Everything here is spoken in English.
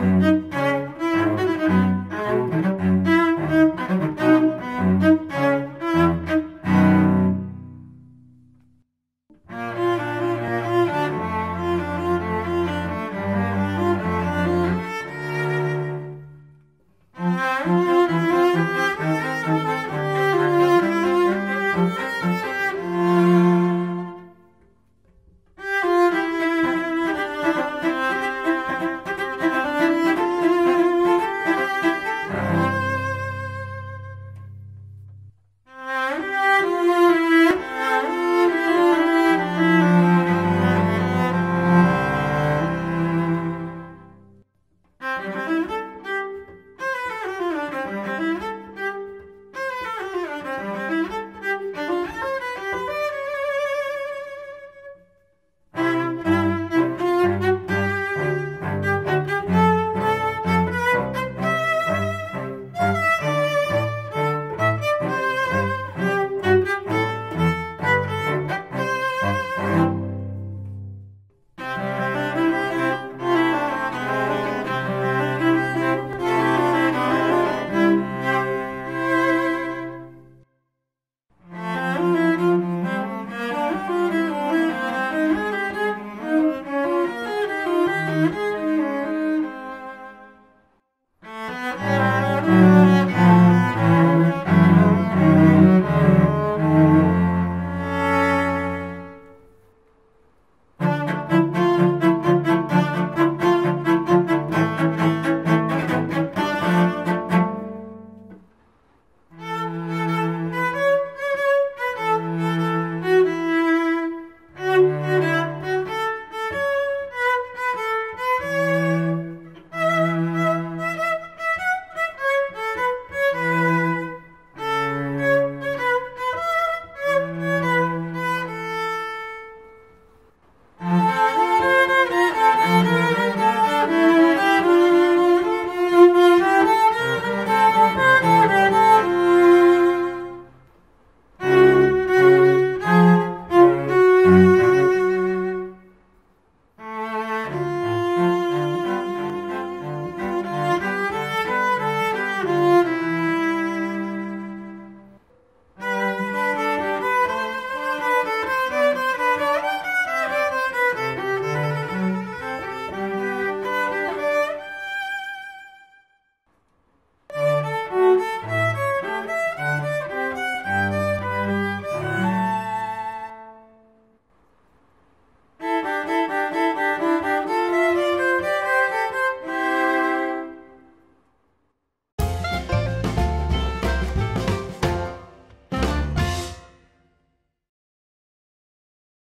Bye.